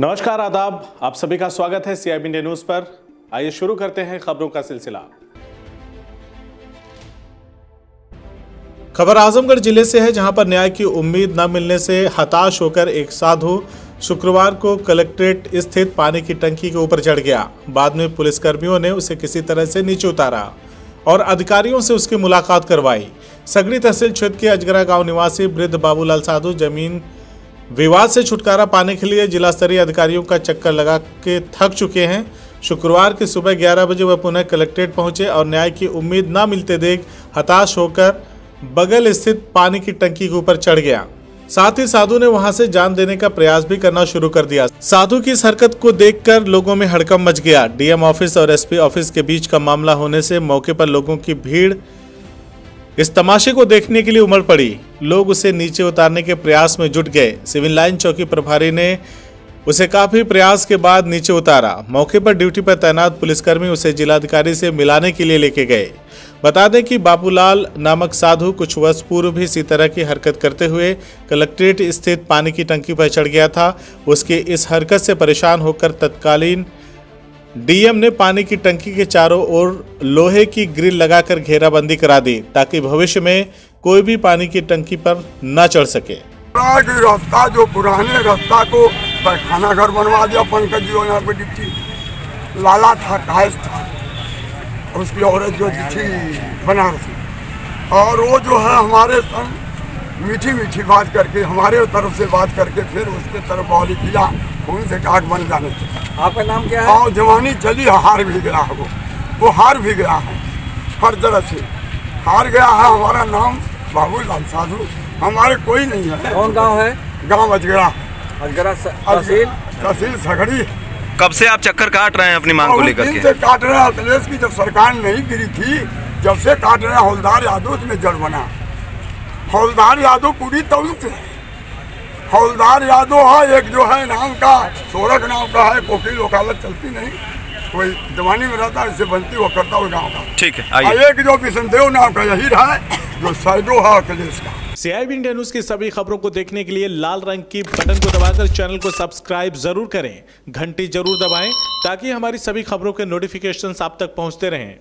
नमस्कार, आदाब। आप सभी का स्वागत है सीआईबी इंडिया न्यूज़ पर। आइए शुरू करते हैं खबरों का सिलसिला। खबर आजमगढ़ ज़िले से है, जहाँ पर न्याय की उम्मीद न मिलने से हताश होकर एक साधु शुक्रवार को कलेक्ट्रेट स्थित पानी की टंकी के ऊपर चढ़ गया। बाद में पुलिसकर्मियों ने उसे किसी तरह से नीचे उतारा और अधिकारियों से उसकी मुलाकात करवाई। सगड़ी तहसील क्षेत्र के अजगरा गाँव निवासी वृद्ध बाबूलाल साधु ज़मीन विवाद से छुटकारा पाने के लिए जिला स्तरीय अधिकारियों का चक्कर लगा के थक चुके हैं। शुक्रवार की सुबह 11 बजे वह पुनः कलेक्ट्रेट पहुँचे और न्याय की उम्मीद न मिलते देख हताश होकर बगल स्थित पानी की टंकी के ऊपर चढ़ गया। साथ ही साधु ने वहाँ से जान देने का प्रयास भी करना शुरू कर दिया। साधु की इस हरकत को देखकर लोगों में हड़कम मच गया। डीएम ऑफ़िस और एसपी ऑफ़िस के बीच का मामला होने से मौके पर लोगों की भीड़ इस तमाशे को देखने के लिए उमड़ पड़ी। लोग उसे नीचे उतारने के प्रयास में जुट गए। सिविल लाइन चौकी प्रभारी ने उसे काफ़ी प्रयास के बाद नीचे उतारा। मौके पर ड्यूटी पर तैनात पुलिसकर्मी उसे जिलाधिकारी से मिलाने के लिए लेके गए। बता दें कि बाबूलाल नामक साधु कुछ वर्ष पूर्व भी इसी तरह की हरकत करते हुए कलेक्ट्रेट स्थित पानी की टंकी पर चढ़ गया था। उसकी इस हरकत से परेशान होकर तत्कालीन डीएम ने पानी की टंकी के चारों ओर लोहे की ग्रिल लगाकर घेराबंदी करा दी ताकि भविष्य में कोई भी पानी की टंकी पर न चढ़ सके। रास्ता, जो पुराने रास्ता को पैखाना घर बनवा दिया, पंकज जी यहाँ पे डिप्टी लाला था कायस था। उसकी औरत जो थी बनारस और वो जो है हमारे संग मीठी मीठी बात करके, हमारे तरफ़ से बात करके फिर उसके तरफ़ वाली किया। खून से काट बन जाने से। आपका नाम क्या है? और जवानी चली हार भी गया है वो। वो हार भी गया है। हर तरह से। हार गया है हमारा नाम बाबू लाल साधु। हमारे कोई नहीं है। कौन गाँव है? गाँव अजगड़ा अजगरा तहसील? तहसील सगड़ी कब से आप चक्कर काट रहे हैं अपनी मांग को लेकर के? से काट रहे हैं। अखिलेश की जब सरकार नहीं गिरी थी जब से काट रहे हैं हौलदार यादव उसमें जड़ बना। हौलदार यादव पूरी तौल से है। हौलदार यादव है एक जो है नाम का सोरख नाम का है वकील वकालत चलती नहीं। कोई जवानी में रहता है इससे बनती वो करता वो गाँव का। ठीक है आइए। एक जो बिशनदेव नाम का यही है जो साइडो है अखिलेश का। सीआईबी इंडिया न्यूज़ की सभी खबरों को देखने के लिए लाल रंग की बटन को दबाकर चैनल को सब्सक्राइब ज़रूर करें। घंटी ज़रूर दबाएँ ताकि हमारी सभी खबरों के नोटिफिकेशन आप तक पहुँचते रहें।